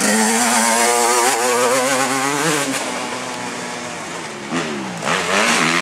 Yeah.